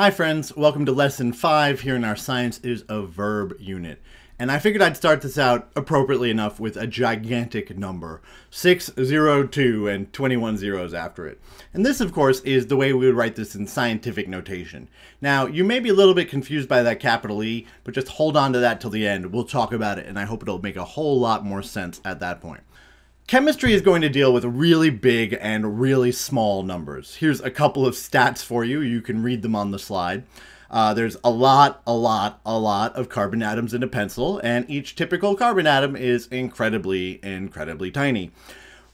Hi friends, welcome to lesson 5 here in our Science is a Verb unit. And I figured I'd start this out appropriately enough with a gigantic number, 602 and 21 zeros after it. And this of course is the way we would write this in scientific notation. Now you may be a little bit confused by that capital E, but just hold on to that till the end. We'll talk about it and I hope it'll make a whole lot more sense at that point. Chemistry is going to deal with really big and really small numbers. Here's a couple of stats for you. You can read them on the slide. Uh, there's a lot, a lot, a lot of carbon atoms in a pencil, and each typical carbon atom is incredibly, incredibly tiny.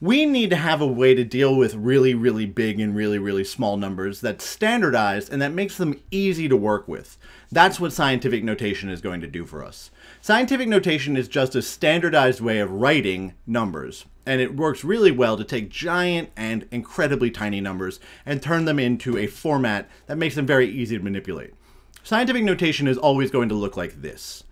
We need to have a way to deal with really, really big and really, really small numbers that's standardized and that makes them easy to work with. That's what scientific notation is going to do for us. Scientific notation is just a standardized way of writing numbers and it works really well to take giant and incredibly tiny numbers and turn them into a format that makes them very easy to manipulate. Scientific notation is always going to look like this.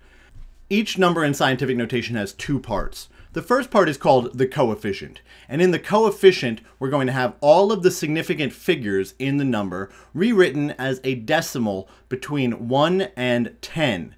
Each number in scientific notation has two parts. The first part is called the coefficient. And in the coefficient, we're going to have all of the significant figures in the number rewritten as a decimal between 1 and 10.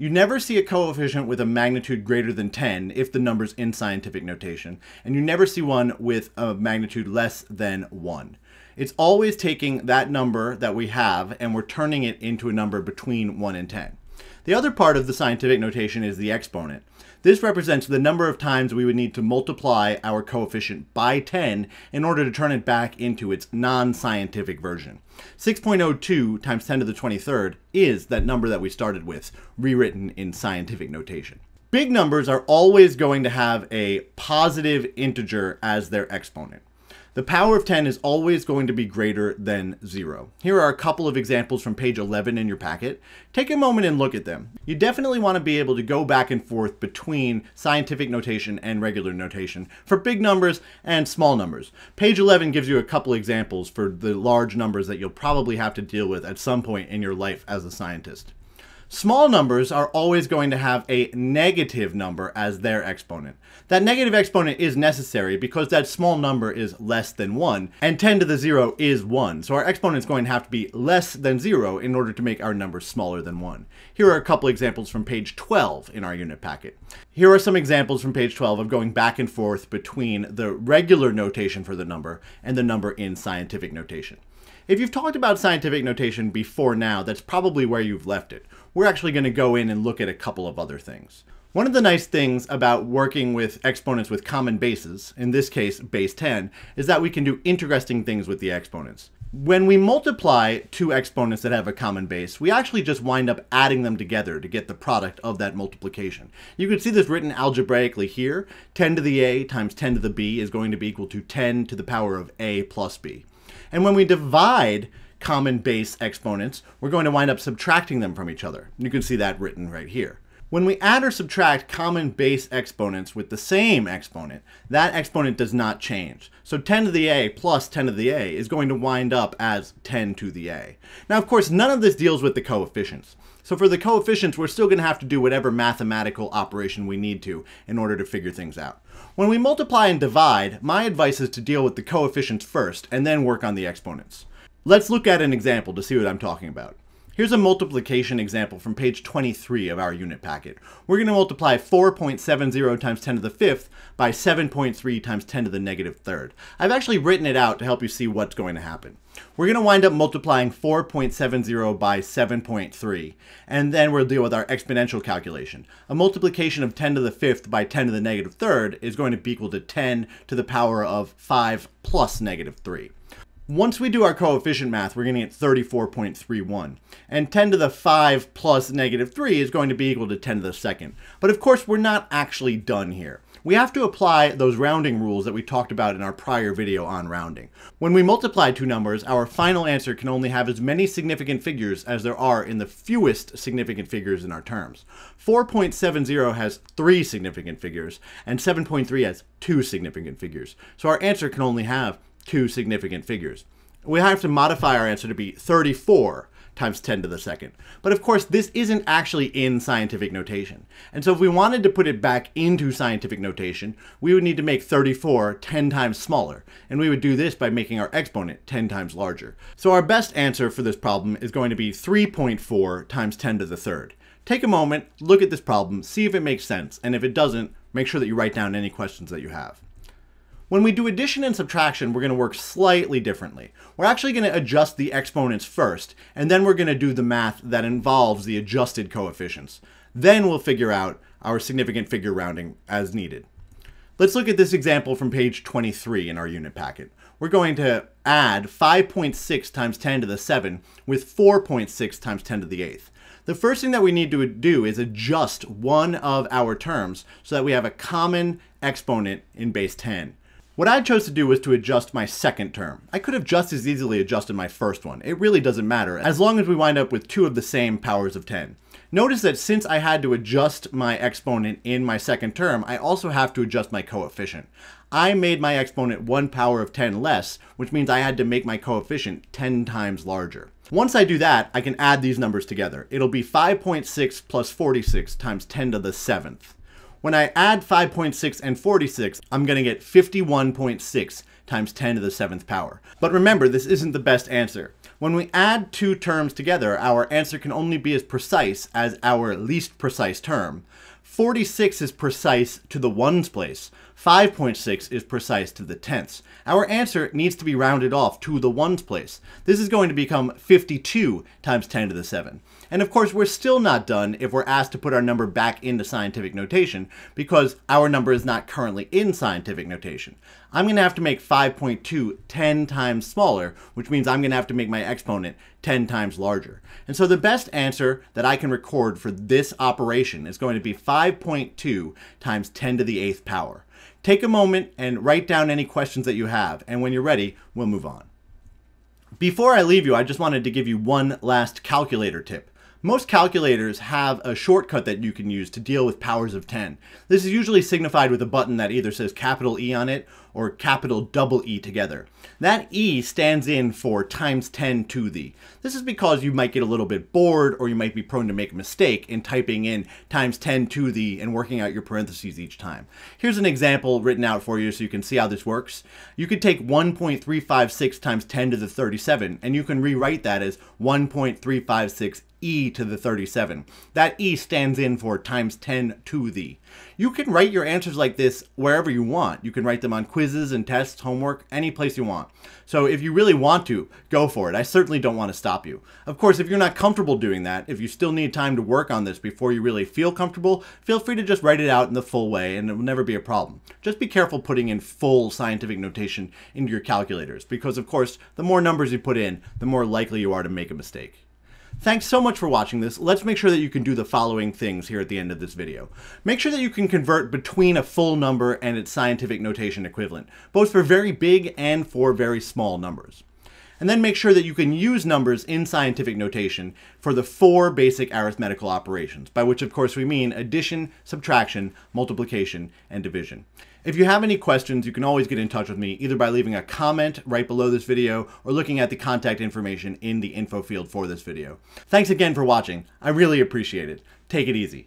You never see a coefficient with a magnitude greater than 10 if the number's in scientific notation, and you never see one with a magnitude less than 1. It's always taking that number that we have and we're turning it into a number between 1 and 10. The other part of the scientific notation is the exponent. This represents the number of times we would need to multiply our coefficient by 10 in order to turn it back into its non-scientific version. 6.02 times 10 to the 23rd is that number that we started with, rewritten in scientific notation. Big numbers are always going to have a positive integer as their exponent. The power of 10 is always going to be greater than 0. Here are a couple of examples from page 11 in your packet. Take a moment and look at them. You definitely want to be able to go back and forth between scientific notation and regular notation for big numbers and small numbers. Page 11 gives you a couple examples for the large numbers that you'll probably have to deal with at some point in your life as a scientist. Small numbers are always going to have a negative number as their exponent. That negative exponent is necessary because that small number is less than 1, and 10 to the 0 is 1, so our exponent is going to have to be less than 0 in order to make our number smaller than 1. Here are a couple examples from page 12 in our unit packet. Here are some examples from page 12 of going back and forth between the regular notation for the number and the number in scientific notation. If you've talked about scientific notation before now, that's probably where you've left it. We're actually going to go in and look at a couple of other things. One of the nice things about working with exponents with common bases, in this case base 10, is that we can do interesting things with the exponents. When we multiply two exponents that have a common base, we actually just wind up adding them together to get the product of that multiplication. You can see this written algebraically here. 10 to the a times 10 to the b is going to be equal to 10 to the power of a plus b. And when we divide common base exponents, we're going to wind up subtracting them from each other. You can see that written right here. When we add or subtract common base exponents with the same exponent, that exponent does not change. So 10 to the a plus 10 to the a is going to wind up as 10 to the a. Now, of course, none of this deals with the coefficients. So for the coefficients, we're still going to have to do whatever mathematical operation we need to in order to figure things out. When we multiply and divide, my advice is to deal with the coefficients first and then work on the exponents. Let's look at an example to see what I'm talking about. Here's a multiplication example from page 23 of our unit packet. We're going to multiply 4.70 times 10 to the fifth by 7.3 times 10 to the negative third. I've actually written it out to help you see what's going to happen. We're going to wind up multiplying 4.70 by 7.3, and then we'll deal with our exponential calculation. A multiplication of 10 to the fifth by 10 to the negative third is going to be equal to 10 to the power of 5 plus negative 3. Once we do our coefficient math, we're going to get 34.31. And 10 to the 5 plus negative 3 is going to be equal to 10 to the second. But of course, we're not actually done here. We have to apply those rounding rules that we talked about in our prior video on rounding. When we multiply two numbers, our final answer can only have as many significant figures as there are in the fewest significant figures in our terms. 4.70 has three significant figures, and 7.3 has two significant figures. So our answer can only have two significant figures. We have to modify our answer to be 34 times 10 to the second. But of course, this isn't actually in scientific notation. And so if we wanted to put it back into scientific notation, we would need to make 34 10 times smaller. And we would do this by making our exponent 10 times larger. So our best answer for this problem is going to be 3.4 times 10 to the third. Take a moment, look at this problem, see if it makes sense, and if it doesn't, make sure that you write down any questions that you have. When we do addition and subtraction, we're going to work slightly differently. We're actually going to adjust the exponents first, and then we're going to do the math that involves the adjusted coefficients. Then we'll figure out our significant figure rounding as needed. Let's look at this example from page 23 in our unit packet. We're going to add 5.6 times 10 to the 7 with 4.6 times 10 to the 8th. The first thing that we need to do is adjust one of our terms so that we have a common exponent in base 10. What I chose to do was to adjust my second term. I could have just as easily adjusted my first one. It really doesn't matter, as long as we wind up with two of the same powers of 10. Notice that since I had to adjust my exponent in my second term, I also have to adjust my coefficient. I made my exponent 1 power of 10 less, which means I had to make my coefficient 10 times larger. Once I do that, I can add these numbers together. It'll be 5.6 plus 46 times 10 to the 7th. When I add 5.6 and 46, I'm going to get 51.6 times 10 to the 7th power. But remember, this isn't the best answer. When we add two terms together, our answer can only be as precise as our least precise term. 46 is precise to the ones place. 5.6 is precise to the tenths. Our answer needs to be rounded off to the ones place. This is going to become 52 times 10 to the 7. And of course, we're still not done if we're asked to put our number back into scientific notation because our number is not currently in scientific notation. I'm going to have to make 5.2 10 times smaller, which means I'm going to have to make my exponent 10 times larger. And so the best answer that I can record for this operation is going to be 5.2 times 10 to the 8th power. Take a moment and write down any questions that you have, and when you're ready, we'll move on. Before I leave you, I just wanted to give you one last calculator tip. Most calculators have a shortcut that you can use to deal with powers of 10. This is usually signified with a button that either says capital E on it or capital double E together. That E stands in for times 10 to the. This is because you might get a little bit bored or you might be prone to make a mistake in typing in times 10 to the and working out your parentheses each time. Here's an example written out for you so you can see how this works. You could take 1.356 times 10 to the 37 and you can rewrite that as 1.356 e to the 37. That e stands in for times 10 to the. You can write your answers like this wherever you want. You can write them on quizzes and tests, homework, any place you want. So if you really want to, go for it. I certainly don't want to stop you. Of course, if you're not comfortable doing that, if you still need time to work on this before you really feel comfortable, feel free to just write it out in the full way and it will never be a problem. Just be careful putting in full scientific notation into your calculators because of course, the more numbers you put in, the more likely you are to make a mistake. Thanks so much for watching this. Let's make sure that you can do the following things here at the end of this video. Make sure that you can convert between a full number and its scientific notation equivalent, both for very big and for very small numbers. And then make sure that you can use numbers in scientific notation for the four basic arithmetical operations, by which of course we mean addition, subtraction, multiplication, and division. If you have any questions, you can always get in touch with me either by leaving a comment right below this video or looking at the contact information in the info field for this video. Thanks again for watching. I really appreciate it. Take it easy.